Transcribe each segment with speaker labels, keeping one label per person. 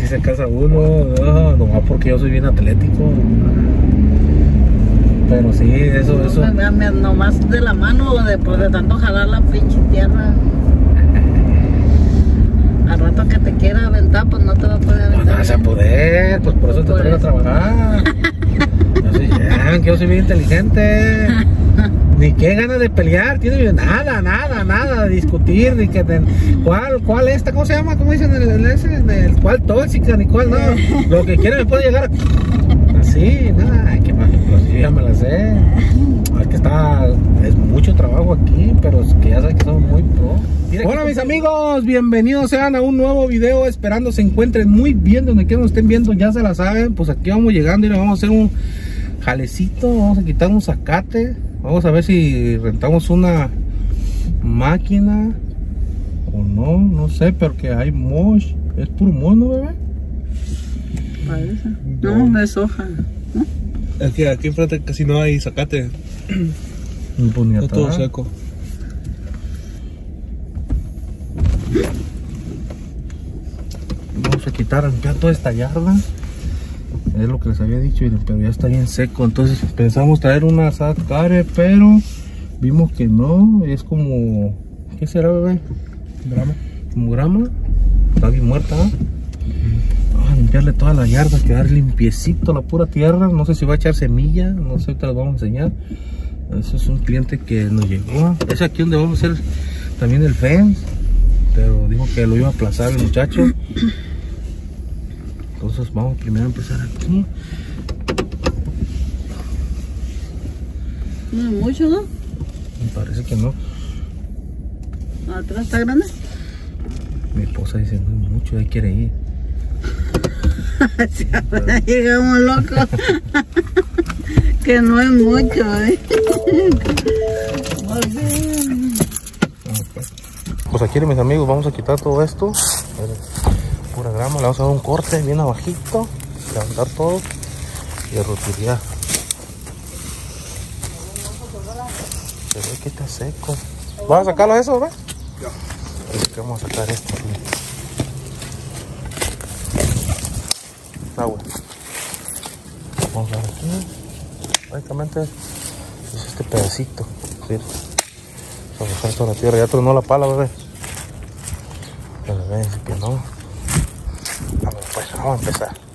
Speaker 1: si se casa uno, no, nomás porque yo soy bien atlético. Pero sí, eso, eso.
Speaker 2: Me- nomás de la mano de, pues, de tanto jalar la pinche tierra. Al rato que te quiera aventar, pues no te va a poder
Speaker 1: No, no
Speaker 2: aventar.
Speaker 1: vas a poder, pues por eso te traigo a trabajar. Yo soy, ya, que yo soy bien inteligente. Ni qué ganas de pelear, tiene nada, nada, nada de discutir, ni que de- cuál, cuál esta, ¿cómo se llama? ¿Cómo dicen el, el ese? Del cuál tóxica, ni cuál no. Lo que quiera me puede llegar así, nada, que más, pues ya me la sé. Es que está, es mucho trabajo aquí, pero es que ya sabes que somos muy pro. Hola mis amigos, bienvenidos sean a un nuevo video, esperando se encuentren muy bien donde quiera nos estén viendo, ya se la saben, pues aquí vamos llegando y le vamos a hacer un jalecito, vamos a quitar un zacate, vamos a ver si rentamos una máquina o no, no sé, pero que hay mosh, es puro mono, bebé.
Speaker 2: Parece. No, es hoja.
Speaker 3: Es que aquí enfrente casi no hay zacate.
Speaker 1: Pues ni
Speaker 3: Está todo seco.
Speaker 1: Vamos a quitar, limpiar toda esta yarda. Es lo que les había dicho, pero ya está bien seco. Entonces pensamos traer una sacare, pero vimos que no. Es como. ¿Qué será, bebé?
Speaker 3: Grama.
Speaker 1: Como grama. Está bien muerta. ¿eh? Vamos a limpiarle toda la yarda, quedar limpiecito la pura tierra. No sé si va a echar semilla, no sé, te lo vamos a enseñar. Eso es un cliente que nos llegó. Es aquí donde vamos a hacer también el fence. Pero dijo que lo iba a aplazar el muchacho. Entonces vamos primero a empezar aquí.
Speaker 2: No es mucho, ¿no?
Speaker 1: Me parece que no.
Speaker 2: Atrás está grande.
Speaker 1: Mi esposa dice, no es mucho, ahí quiere ir.
Speaker 2: Llegamos locos. que no es mucho, ¿eh?
Speaker 1: Pues aquí mis amigos, vamos a quitar todo esto. Le vamos a dar un corte bien abajito, levantar todo y a rotillear. Se ve que está seco. ¿Vas a sacarlo eso, ve? Ya. que vamos a sacar esto. Agua. Vamos a ver aquí. Prácticamente es este pedacito. Vamos a toda la tierra, ya tronó la pala, bebé. Dice que no. Pues, vamos a empezar.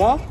Speaker 3: ¿Hacen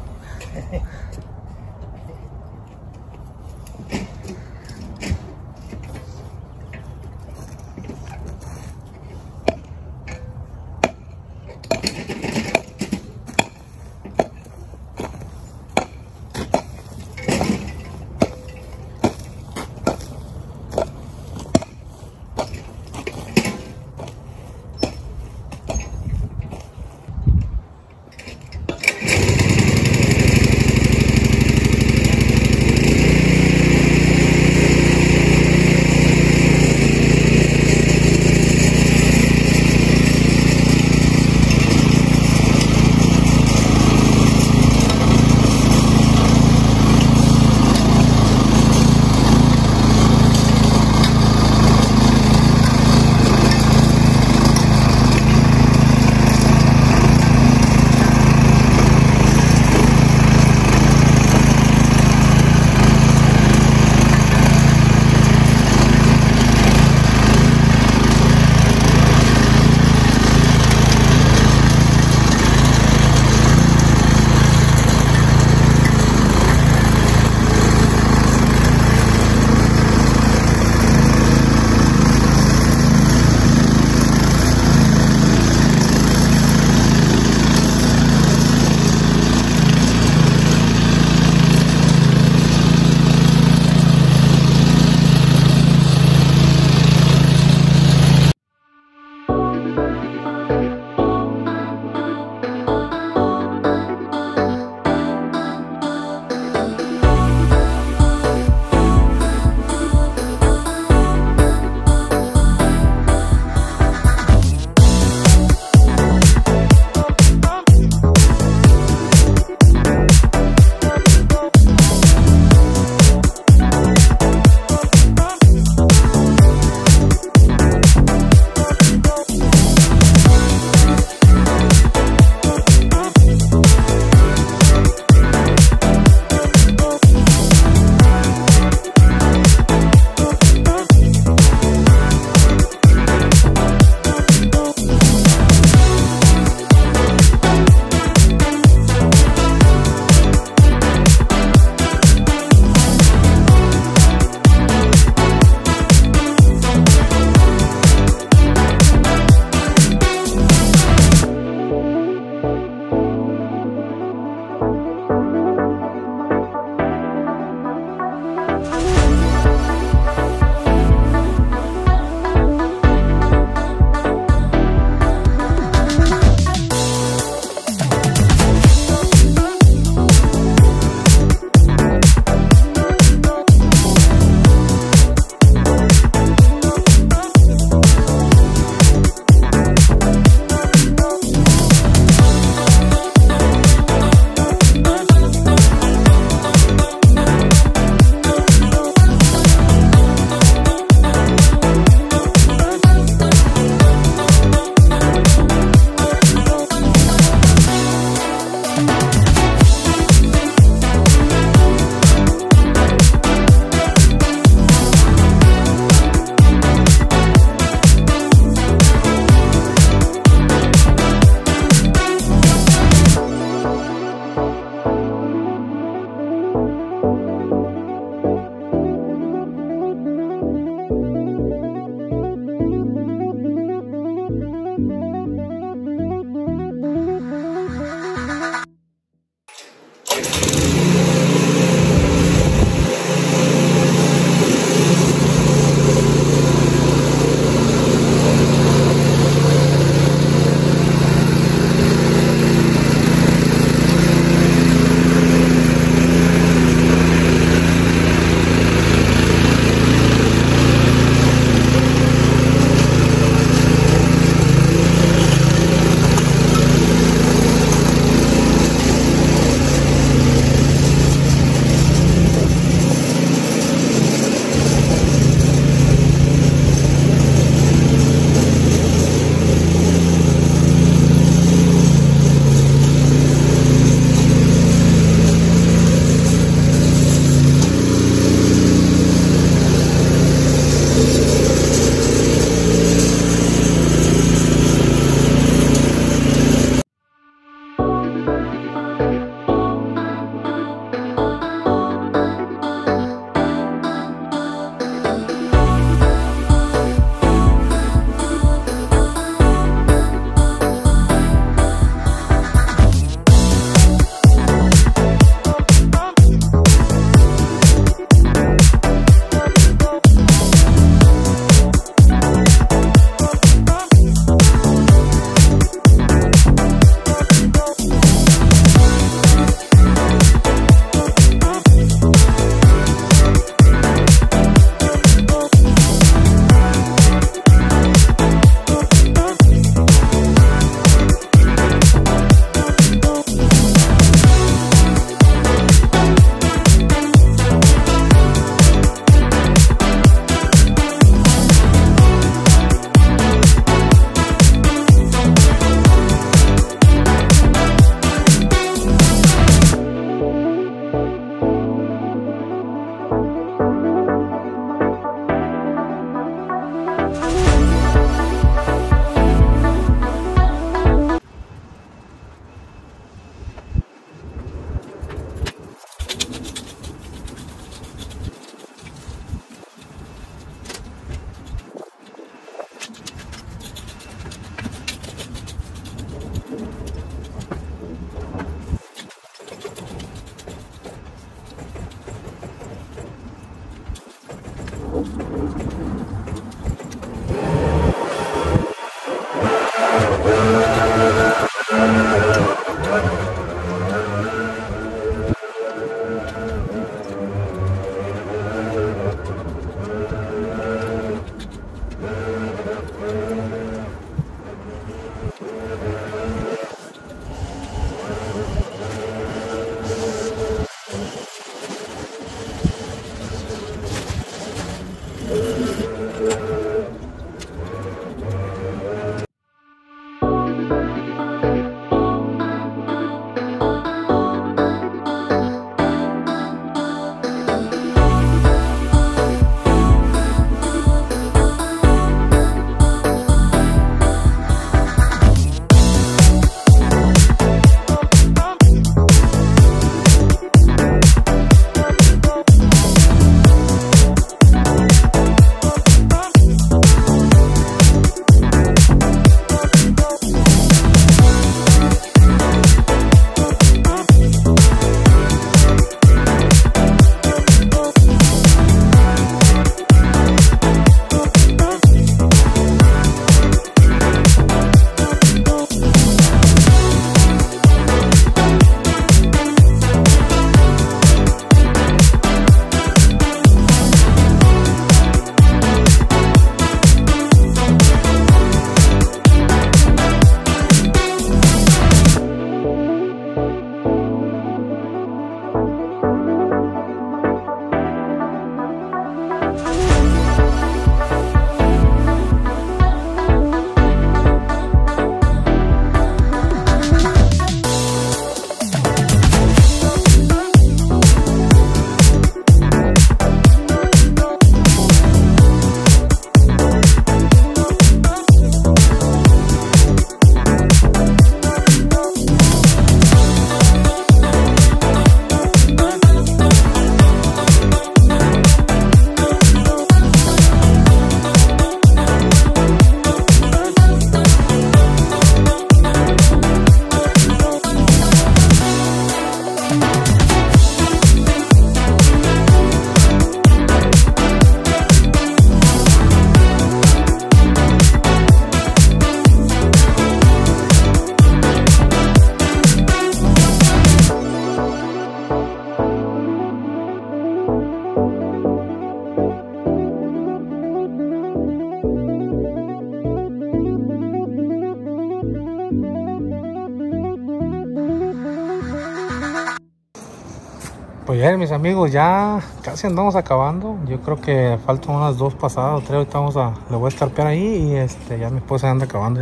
Speaker 3: Allá?
Speaker 1: bien, mis amigos, ya casi andamos acabando. Yo creo que faltan unas dos pasadas o tres. Ahorita vamos a, le voy a escarpear ahí y este, ya mi esposa anda acabando.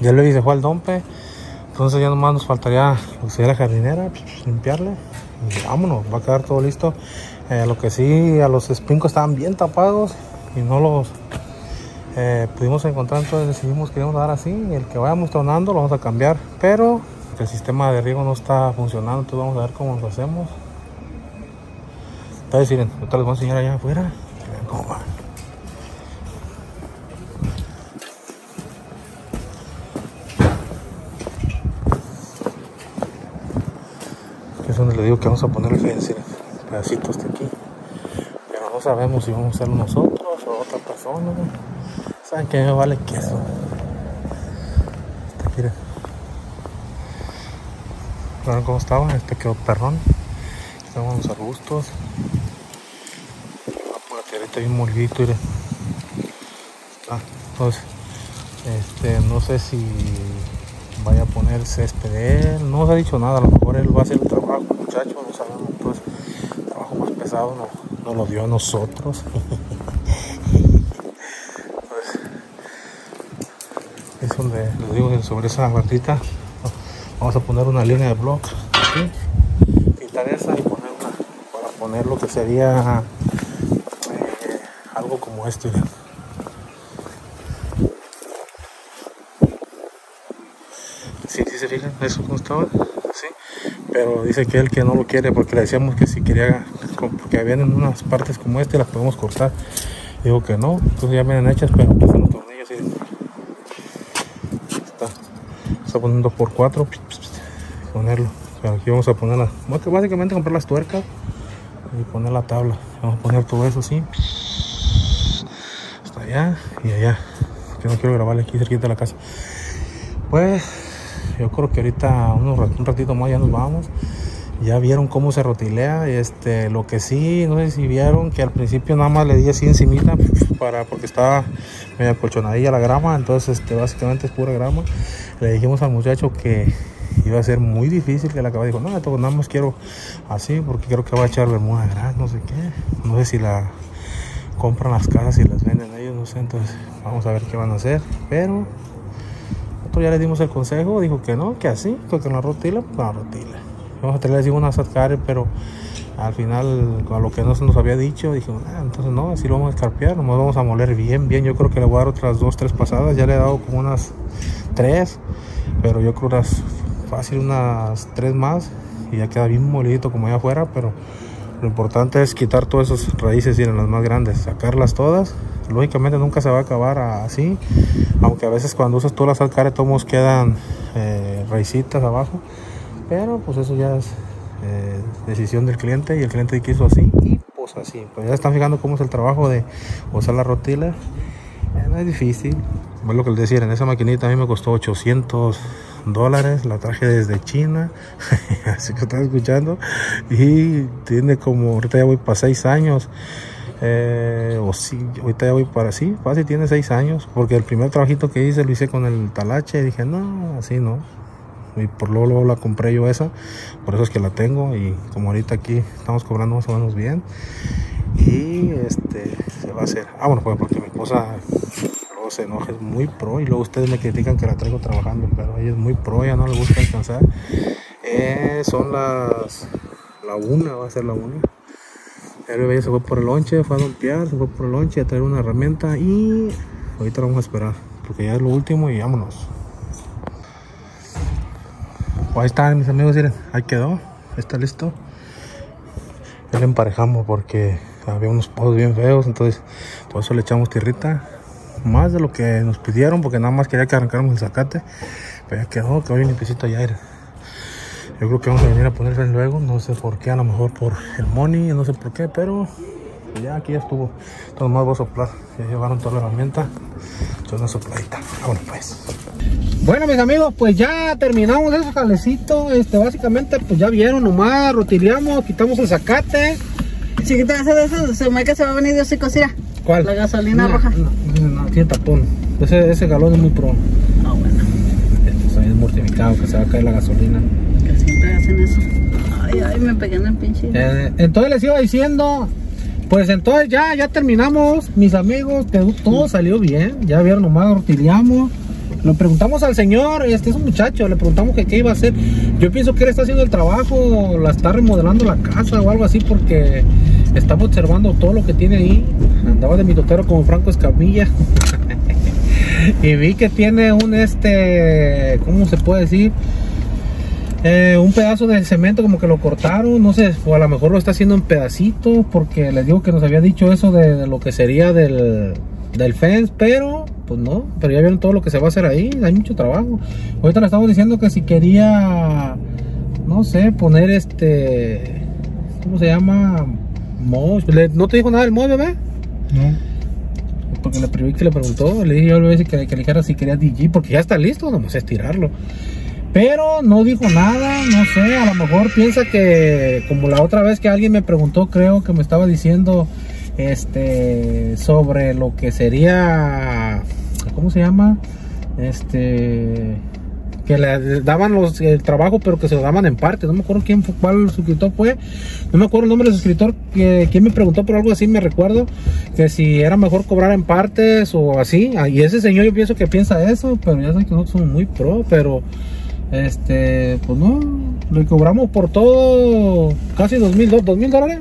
Speaker 1: Ya le se fue al dompe. Entonces ya nomás nos faltaría sería la jardinera, pues, limpiarle. Y vámonos, va a quedar todo listo. Eh, lo que sí, a los espincos estaban bien tapados y no los eh, pudimos encontrar. Entonces decidimos que íbamos a dar así. El que vayamos tronando lo vamos a cambiar. Pero el sistema de riego no está funcionando. Entonces vamos a ver cómo lo hacemos. Entonces, miren, ahorita les voy a enseñar allá afuera. Vean cómo va. Que es donde le digo que vamos a poner el fence, pedacitos de aquí. Pero no sabemos si vamos a hacerlo nosotros o otra persona. Saben que me vale queso. Este, miren. ¿Vieron cómo estaba? Este quedó perrón. Estaban los arbustos. Molidito, miren. Ah, entonces, este, no sé si vaya a poner césped él. No nos ha dicho nada, a lo mejor él va a hacer el trabajo, muchacho, no sabemos. El trabajo más pesado no, no lo dio a nosotros. Entonces, es donde les digo sobre esa bardita. Vamos a poner una línea de block aquí, quitar esa y poner una para poner lo que sería algo como este. miren. Sí, sí se fijan, eso como estaba, sí. Pero dice que él que no lo quiere porque le decíamos que si quería, porque habían en unas partes como este las podemos cortar. Digo que no, entonces ya vienen hechas, pero aquí están los tornillos. Está, está poniendo por 4 ponerlo. Pero aquí vamos a poner la, bueno, que básicamente comprar las tuercas y poner la tabla. Vamos a poner todo eso así. Y allá. Que no quiero grabarle aquí cerquita de la casa. Pues yo creo que ahorita un ratito más ya nos vamos. Ya vieron cómo se rotilea. Este, lo que sí, no sé si vieron que al principio nada más le di así encimita para, porque estaba medio colchonadilla la grama. Entonces, este, básicamente es pura grama. Le dijimos al muchacho que iba a ser muy difícil que la acabara. Dijo, no, nada más quiero así porque creo que va a echar bermuda gran, no sé qué. No sé si la compran las casas y las venden ellos, Entonces, vamos a ver qué van a hacer. Pero nosotros ya le dimos el consejo, dijo que no, que así, que con la rotila, con la rotila. Vamos a traerle así una satcare, pero al final, con lo que no se nos había dicho, dijimos, ah, entonces no, así lo vamos a escarpear, nomás vamos a moler bien, bien. Yo creo que le voy a dar otras dos, tres pasadas, ya le he dado como unas tres, pero yo creo unas fácil, unas tres más, y ya queda bien molidito como allá afuera, pero lo importante es quitar todas esas raíces, miren, las más grandes, sacarlas todas. Lógicamente nunca se va a acabar así, aunque a veces cuando usas todas las alcares tomos quedan eh, raicitas abajo, pero pues eso ya es eh, decisión del cliente y el cliente quiso así y pues así. Pues ya están fijando cómo es el trabajo de usar la rotila. Eh, no es difícil. Es lo que les decía, en esa maquinita a mí me costó 800 dólares, la traje desde China, así que están escuchando, y tiene como, ahorita ya voy para 6 años, eh, o sí, ahorita ya voy para sí, fácil tiene 6 años, porque el primer trabajito que hice lo hice con el talache, dije, no, así no, y por luego, luego la compré yo esa, por eso es que la tengo, y como ahorita aquí estamos cobrando más o menos bien, y este, se va a hacer, ah bueno, pues porque mi esposa se enoja, es muy pro y luego ustedes me critican que la traigo trabajando, pero ella es muy pro, ya no le gusta descansar. Eh, son las la una, va a ser la una. El bebé se fue por el lonche, fue a dompear, se fue por el lonche a traer una herramienta y ahorita vamos a esperar, porque ya es lo último y vámonos. Ahí están mis amigos, miren, ahí quedó, está listo. Ya le emparejamos porque había unos pozos bien feos, entonces por eso le echamos tierrita más de lo que nos pidieron porque nada más quería que arrancáramos el zacate pero ya quedó, quedó bien limpiecito ya era. yo creo que vamos a venir a ponerle luego no sé por qué, a lo mejor por el money no sé por qué, pero ya aquí ya estuvo entonces más voy a soplar ya llevaron toda la herramienta entonces una sopladita vámonos pues bueno mis amigos pues ya terminamos ese jalecito este básicamente pues ya vieron nomás rotileamos quitamos el zacate
Speaker 2: Chiquita, ese de esos, se me que se va a venir de hocico, mira.
Speaker 1: ¿Cuál?
Speaker 2: La gasolina
Speaker 1: No,
Speaker 2: roja.
Speaker 1: No, tiene tapón. Ese, ese galón es muy pro.
Speaker 2: Ah, bueno.
Speaker 1: Este está bien mortificado que se va a caer la gasolina.
Speaker 2: Que siempre hacen eso. Ay, ay, me pegué en el pinche.
Speaker 1: Eh, entonces les iba diciendo, pues entonces ya, ya terminamos, mis amigos, todo salió bien, ya vieron nomás, rotileamos. Le preguntamos al señor, este es un muchacho, le preguntamos que qué iba a hacer. Yo pienso que él está haciendo el trabajo, la está remodelando la casa o algo así porque estaba observando todo lo que tiene ahí. Andaba de mi mitotero como Franco Escamilla. y vi que tiene un este, ¿cómo se puede decir? Eh, un pedazo de cemento como que lo cortaron, no sé, o a lo mejor lo está haciendo en pedacitos, porque les digo que nos había dicho eso de, de lo que sería del, del fence, pero pues no, pero ya vieron todo lo que se va a hacer ahí, hay mucho trabajo. Ahorita le estamos diciendo que si quería, no sé, poner este, ¿cómo se llama? Mosh. ¿No te dijo nada del Mosh, bebé?
Speaker 3: No.
Speaker 1: Porque le pregunté que le preguntó, le dije yo le que, que le dijera si quería DG, porque ya está listo, nomás es tirarlo. Pero no dijo nada, no sé, a lo mejor piensa que, como la otra vez que alguien me preguntó, creo que me estaba diciendo, este, sobre lo que sería, ¿cómo se llama? Este, que le daban los, el trabajo, pero que se lo daban en parte. No me acuerdo quién fue, cuál suscriptor fue. No me acuerdo el nombre del suscriptor, que, quién me preguntó, pero algo así me recuerdo. Que si era mejor cobrar en partes o así. Ah, Y ese señor yo pienso que piensa eso, pero ya sé que nosotros somos muy pro, pero este, pues no, le cobramos por todo casi dos mil, dos mil dólares.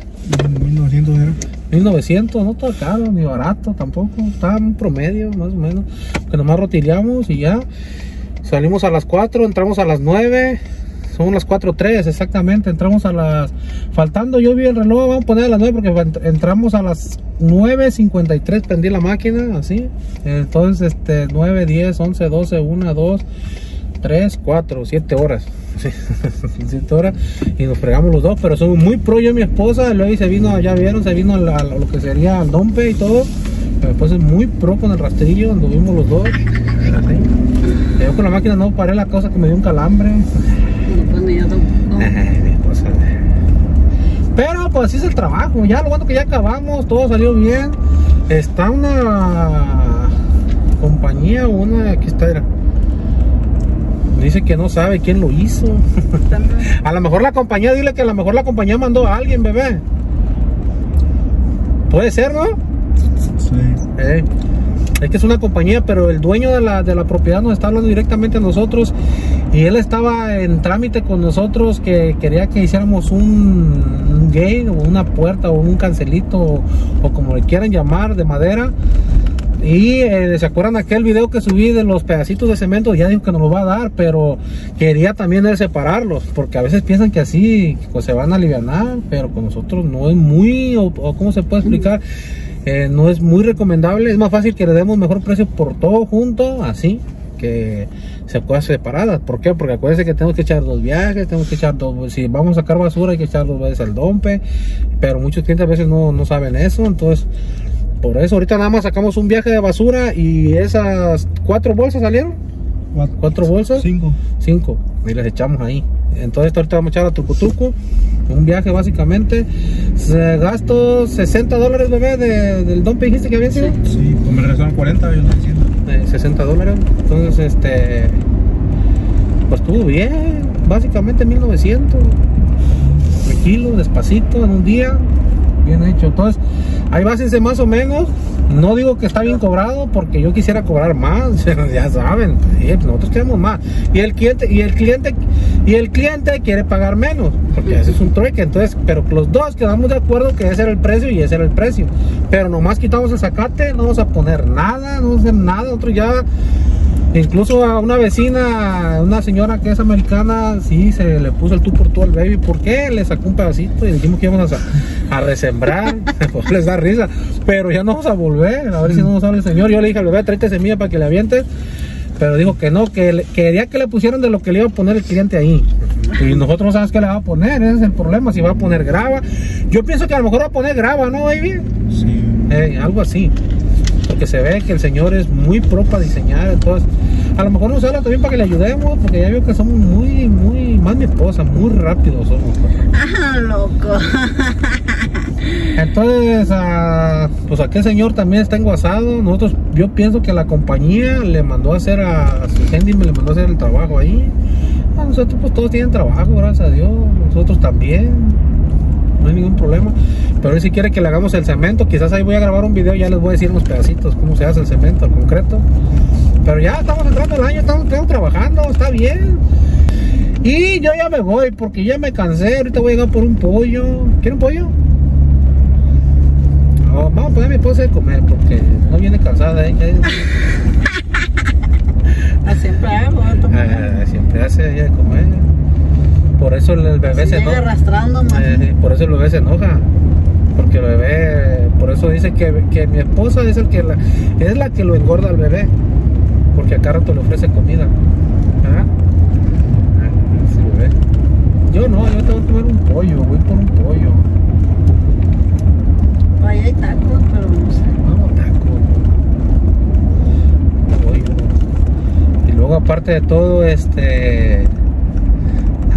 Speaker 3: 1900 era.
Speaker 1: 1900, no está caro ni barato tampoco, está en un promedio más o menos. Que nomás rotileamos y ya. Salimos a las 4, entramos a las 9. Son las 4.3 exactamente. Entramos a las. Faltando, yo vi el reloj, vamos a poner a las 9 porque ent- entramos a las 9.53. Prendí la máquina, así. Entonces, este, 9, 10, 11, 12, 1, 2, 3, 4, 7 horas. Sí, 7 horas. Y nos fregamos los dos. Pero somos muy pro yo y mi esposa. Luego se vino, ya vieron, se vino la- lo que sería al dompe y todo. Mi esposa es muy pro con el rastrillo. Anduvimos los dos. Así. Yo con la máquina no paré la cosa que me dio un calambre.
Speaker 2: No, pues ni yo tampoco.
Speaker 1: Mi esposa. Pero pues así es el trabajo. Ya lo bueno que ya acabamos, todo salió bien. Está una compañía, una, aquí está, era. Dice que no sabe quién lo hizo. A lo mejor la compañía, dile que a lo mejor la compañía mandó a alguien, bebé. Puede ser, ¿no?
Speaker 3: Sí.
Speaker 1: Eh, es que es una compañía, pero el dueño de la, de la propiedad nos está hablando directamente a nosotros y él estaba en trámite con nosotros que quería que hiciéramos un, un gate o una puerta o un cancelito o, como le quieran llamar de madera. Y eh, se acuerdan aquel video que subí de los pedacitos de cemento, ya dijo que nos lo va a dar, pero quería también él separarlos, porque a veces piensan que así se van a aliviar, pero con nosotros no es muy, o, o cómo se puede explicar, Eh, no es muy recomendable, es más fácil que le demos mejor precio por todo junto, así, que se pueda separadas. ¿Por qué? Porque acuérdense que tenemos que echar dos viajes, tenemos que echar dos, si vamos a sacar basura hay que echar dos veces al dompe, pero muchos clientes a veces no, no saben eso, entonces por eso ahorita nada más sacamos un viaje de basura y esas cuatro bolsas salieron,
Speaker 3: Cuatro,
Speaker 1: cuatro bolsas,
Speaker 3: Cinco.
Speaker 1: cinco, y las echamos ahí. Entonces ahorita vamos a echar a Tucutucu, un viaje básicamente. Se gastó 60 dólares, bebé, de- del dompe dijiste que había sido.
Speaker 3: Sí, pues me regresaron 40, yo estoy diciendo.
Speaker 1: Eh, 60 dólares. Entonces, este. Pues estuvo bien. Básicamente 1900. Tranquilo, despacito, en un día. Bien hecho. Entonces, ahí básense más o menos. No digo que está bien cobrado porque yo quisiera cobrar más. ya saben, pues nosotros queremos más. Y el cliente, y el cliente, y el cliente quiere pagar menos. Porque ese es un trueque. Entonces, pero los dos quedamos de acuerdo que ese era el precio y ese era el precio. Pero nomás quitamos el zacate, no vamos a poner nada, no vamos a hacer nada. Nosotros ya Incluso a una vecina, una señora que es americana, sí se le puso el tú por tú al baby. ¿Por qué? Le sacó un pedacito y dijimos que íbamos a, a resembrar. pues les da risa. Pero ya no vamos a volver, a ver si no nos sale el señor. Yo le dije al bebé, tráete semilla para que le avientes. Pero dijo que no, que le- quería que le pusieran de lo que le iba a poner el cliente ahí. Y nosotros no sabemos qué le va a poner, ese es el problema, si va a poner grava. Yo pienso que a lo mejor va a poner grava, ¿no, baby?
Speaker 3: Sí.
Speaker 1: Eh, algo así. Porque se ve que el señor es muy pro para diseñar. Entonces, a lo mejor nos habla también para que le ayudemos. Porque ya veo que somos muy, muy, más mi esposa, muy rápidos somos. pues.
Speaker 2: Ah, loco.
Speaker 1: Entonces, ah, pues aquel señor también está enguasado. Nosotros, yo pienso que la compañía le mandó a hacer a, a su handyman, le mandó a hacer el trabajo ahí. nosotros pues todos tienen trabajo, gracias a Dios, nosotros también, no hay ningún problema. Pero si quiere que le hagamos el cemento, quizás ahí voy a grabar un video, ya les voy a decir unos pedacitos cómo se hace el cemento, el concreto. Pero ya estamos entrando el año, estamos, estamos trabajando, está bien. Y yo ya me voy porque ya me cansé, ahorita voy a llegar por un pollo. ¿Quiere un pollo? Vamos a poner a mi esposa de comer porque no viene cansada, ¿eh?
Speaker 2: Ah, Siempre hago, ¿no?
Speaker 1: Ah, siempre hace ella de comer. Por eso el, bebé
Speaker 2: Se
Speaker 1: se enoja.
Speaker 2: arrastrando.
Speaker 1: Eh, por eso el bebé se enoja. Porque el bebé, por eso dice que, que mi esposa es, el que la, es la que lo engorda al bebé. Porque acá rato le ofrece comida. ¿Ah? Sí, bebé. Yo no, yo tengo que comer un pollo, voy por un pollo.
Speaker 2: Ahí hay tacos, pero no sé.
Speaker 1: No, taco. Pollo. Y luego aparte de todo, este...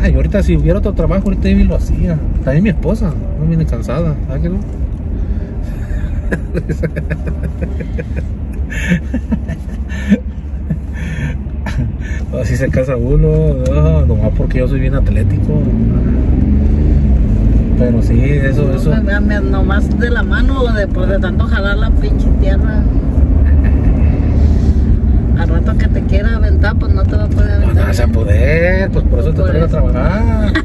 Speaker 1: Ay, ahorita si hubiera otro trabajo, ahorita yo lo hacía. También mi esposa, no viene cansada, ¿sabes? Así se casa uno, no, nomás porque yo soy bien atlético. Pero sí, eso, eso.
Speaker 2: Nomás de la mano de, pues, de tanto jalar la pinche tierra. Al rato que te quiera aventar, pues no te va a poder
Speaker 1: No,
Speaker 2: aventar.
Speaker 1: no vas a poder, pues por eso te traigo a trabajar.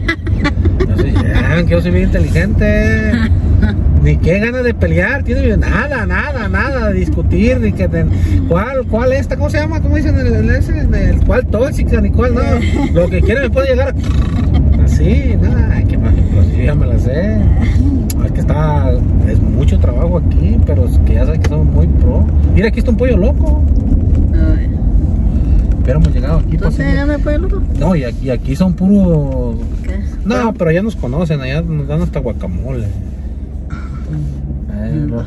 Speaker 1: Yo soy, que yo soy bien inteligente. Ni qué ganas de pelear, tiene nada, nada, nada de discutir, ni que te- cuál, cuál esta, ¿cómo se llama? ¿Cómo dicen el, el, ese? El- cuál tóxica, ni cuál, no. Lo que quiere me puede llegar así, nada, ay, qué más, pues ya me la sé. Es que está, es mucho trabajo aquí, pero es que ya sabes que somos muy pro. Mira, aquí está un pollo loco.
Speaker 2: Ay.
Speaker 1: Hubiéramos llegado aquí.
Speaker 2: ¿Tú
Speaker 1: pues,
Speaker 2: te
Speaker 1: sí.
Speaker 2: ganas por el otro?
Speaker 1: No, y aquí, aquí son puros.
Speaker 2: ¿Qué?
Speaker 1: No, pero ya nos conocen, allá nos dan hasta guacamole. No.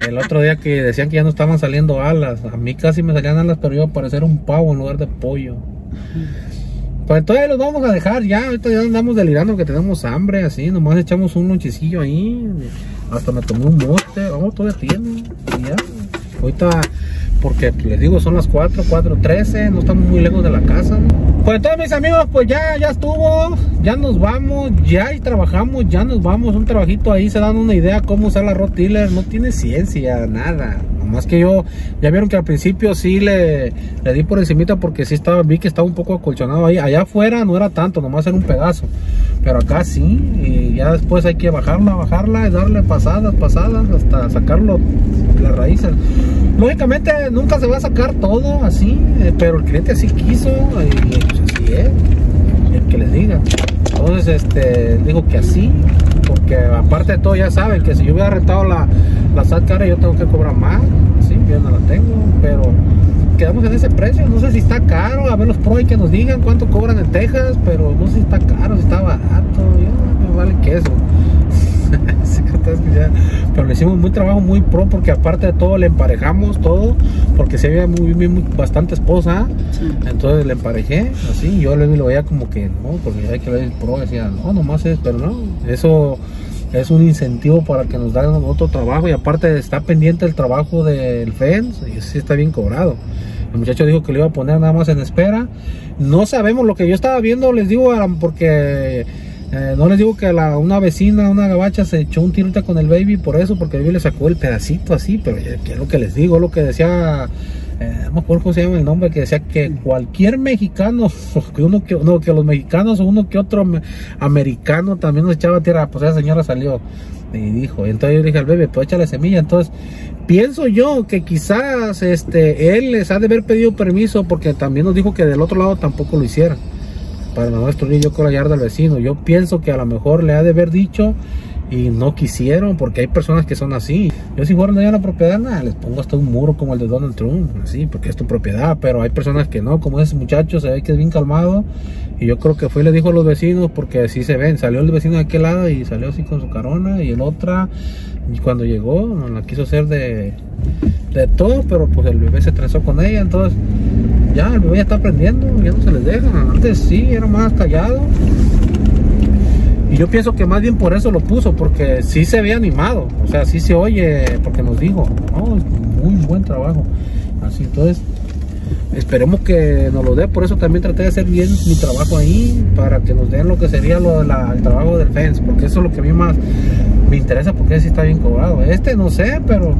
Speaker 1: El otro día que decían que ya no estaban saliendo alas, a mí casi me salían alas, pero iba a parecer un pavo en lugar de pollo. Pues entonces los vamos a dejar ya, ahorita ya andamos delirando que tenemos hambre, así, nomás echamos un lonchecillo ahí, hasta me tomé un mote, vamos, todavía tiene, y ya. Ahorita, porque pues, les digo, son las 4, 4, 13, no estamos muy lejos de la casa, ¿no? Pues entonces mis amigos, pues ya, ya estuvo, ya nos vamos, ya y trabajamos, ya nos vamos, un trabajito ahí, se dan una idea cómo usar la Rod Tiller, no tiene ciencia, nada. Más que yo, ya vieron que al principio sí le, le di por encimita porque sí estaba, vi que estaba un poco acolchonado ahí. Allá afuera no era tanto, nomás era un pedazo. Pero acá sí, y ya después hay que bajarla, bajarla y darle pasadas, pasadas hasta sacarlo las raíces. Lógicamente nunca se va a sacar todo así, eh, pero el cliente así quiso y pues así es, el que les diga. Entonces, este, digo que así, porque aparte de todo ya saben que si yo hubiera rentado la, la SAT yo tengo que cobrar más, sí, yo no la tengo, pero quedamos en ese precio, no sé si está caro, a ver los pro y que nos digan cuánto cobran en Texas, pero no sé si está caro, si está barato, yo, me vale queso. Ya- pero le hicimos muy trabajo muy pro porque aparte de todo le emparejamos todo porque se había muy, muy, muy- bastante esposa
Speaker 2: Sí.
Speaker 1: entonces le emparejé así yo le lo veía como que no porque ya que ver el pro decía no nomás es pero no eso es un incentivo para que nos den otro trabajo y aparte está pendiente el trabajo del fence y sí está bien cobrado. El muchacho dijo que le iba a poner nada más en espera. No sabemos lo que yo estaba viendo les digo porque eh, no les digo que la, una vecina, una gabacha se echó un tirita con el baby por eso, porque el baby le sacó el pedacito así, pero es lo que les digo, lo que decía, eh, no me acuerdo cómo se llama el nombre, que decía que cualquier mexicano, que uno que, no, que los mexicanos o uno que otro ame- americano también nos echaba tierra, pues esa señora salió y dijo, entonces yo dije al bebé, pues échale semilla, entonces pienso yo que quizás este él les ha de haber pedido permiso porque también nos dijo que del otro lado tampoco lo hiciera para no destruir yo con la yarda al vecino. Yo pienso que a lo mejor le ha de haber dicho y no quisieron porque hay personas que son así. Yo si fuera allá a la propiedad, nada, les pongo hasta un muro como el de Donald Trump, así, porque es tu propiedad, pero hay personas que no, como ese muchacho se ve que es bien calmado y yo creo que fue y le dijo a los vecinos porque así se ven, salió el vecino de aquel lado y salió así con su carona y el otra y cuando llegó la quiso hacer de, de todo, pero pues el bebé se trenzó con ella, entonces ya el bebé ya está aprendiendo, ya no se les deja. Antes sí, era más callado. Y yo pienso que más bien por eso lo puso, porque sí se ve animado. O sea, sí se oye, porque nos dijo, no, muy buen trabajo. Así, entonces, esperemos que nos lo dé, por eso también traté de hacer bien mi trabajo ahí, para que nos den lo que sería lo el trabajo del fence, porque eso es lo que a mí más me interesa, porque ese está bien cobrado. Este no sé, pero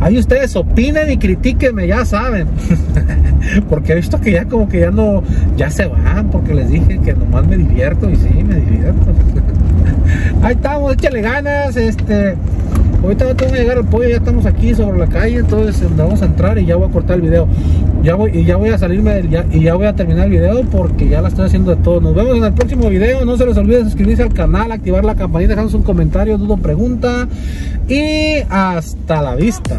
Speaker 1: ahí ustedes opinen y critiquenme, ya saben. porque he visto que ya como que ya no, ya se van, porque les dije que nomás me divierto y sí, me divierto. Ahí estamos, échale ganas, este. Ahorita tengo que llegar al pollo, ya estamos aquí sobre la calle, entonces donde vamos a entrar y ya voy a cortar el video. Ya voy, y ya voy a salirme y ya voy a terminar el video porque ya la estoy haciendo de todo. Nos vemos en el próximo video. No se les olvide suscribirse al canal, activar la campanita, dejarnos un comentario, duda, pregunta. Y hasta la vista.